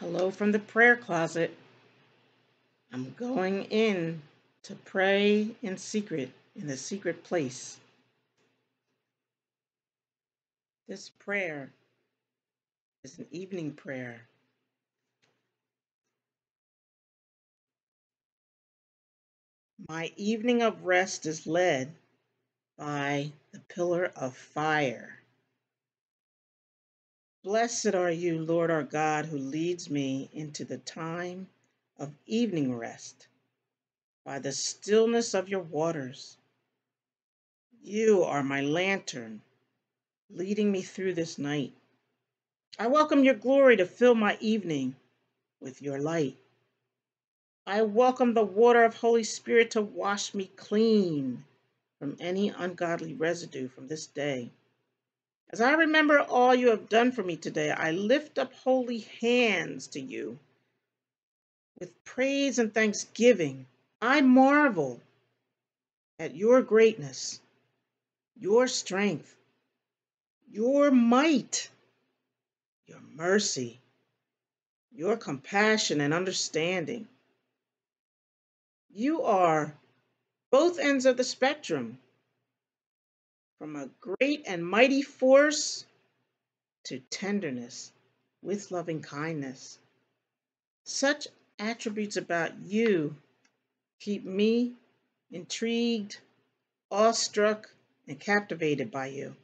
Hello from the prayer closet. I'm going in to pray in secret in the secret place. This prayer is an evening prayer. My evening of rest is led by the pillar of fire. Blessed are you, Lord our God, who leads me into the time of evening rest by the stillness of your waters. You are my lantern, leading me through this night. I welcome your glory to fill my evening with your light. I welcome the water of Holy Spirit to wash me clean from any ungodly residue from this day. As I remember all you have done for me today, I lift up holy hands to you with praise and thanksgiving. I marvel at your greatness, your strength, your might, your mercy, your compassion and understanding. You are both ends of the spectrum from a great and mighty force to tenderness with loving kindness. Such attributes about you keep me intrigued, awestruck, and captivated by you.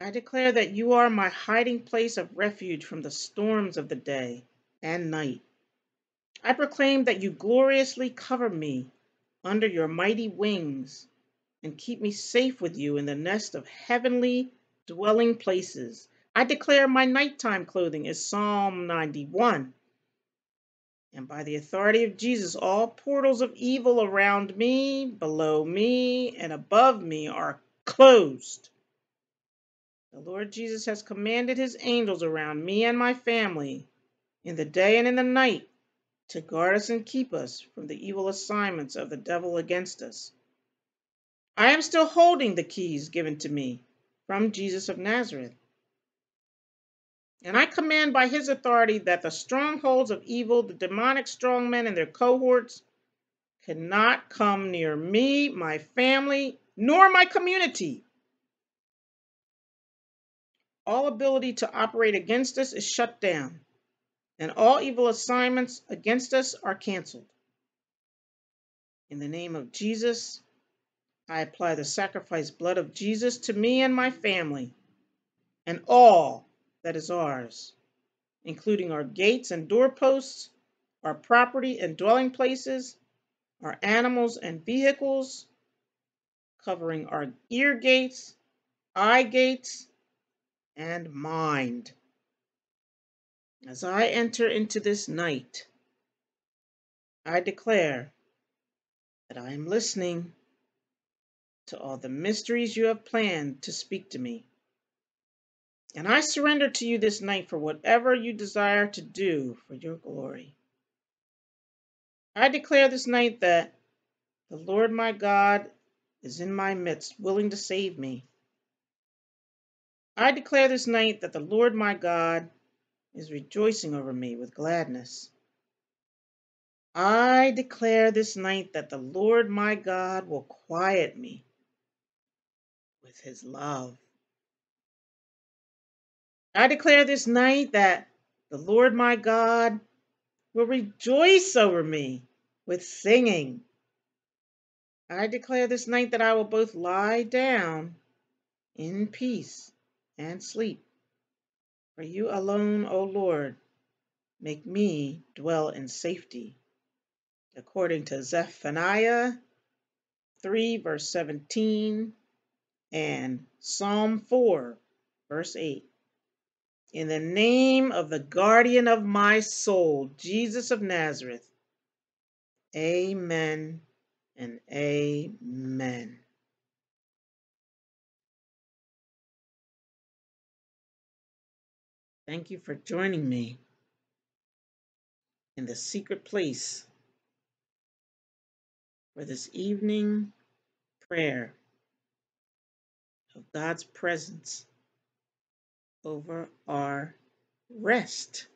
I declare that you are my hiding place of refuge from the storms of the day and night. I proclaim that you gloriously cover me under your mighty wings and keep me safe with you in the nest of heavenly dwelling places. I declare my nighttime clothing is Psalm 91. And by the authority of Jesus, all portals of evil around me, below me, and above me are closed. The Lord Jesus has commanded his angels around me and my family in the day and in the night to guard us and keep us from the evil assignments of the devil against us. I am still holding the keys given to me from Jesus of Nazareth. And I command by his authority that the strongholds of evil, the demonic strongmen and their cohorts, cannot come near me, my family, nor my community. All ability to operate against us is shut down, and all evil assignments against us are canceled. In the name of Jesus, I apply the sacrificed blood of Jesus to me and my family and all that is ours, including our gates and doorposts, our property and dwelling places, our animals and vehicles, covering our ear gates, eye gates, and mind. As I enter into this night, I declare that I am listening to all the mysteries you have planned to speak to me. And I surrender to you this night for whatever you desire to do for your glory. I declare this night that the Lord my God is in my midst, willing to save me. I declare this night that the Lord my God is rejoicing over me with gladness. I declare this night that the Lord my God will quiet me with his love. I declare this night that the Lord my God will rejoice over me with singing. I declare this night that I will both lie down in peace and sleep. For you alone, O Lord, make me dwell in safety. According to Zephaniah 3, verse 17, and Psalm 4, verse 8. In the name of the guardian of my soul, Jesus of Nazareth, amen and amen. Thank you for joining me in the secret place for this evening prayer of God's presence over our rest.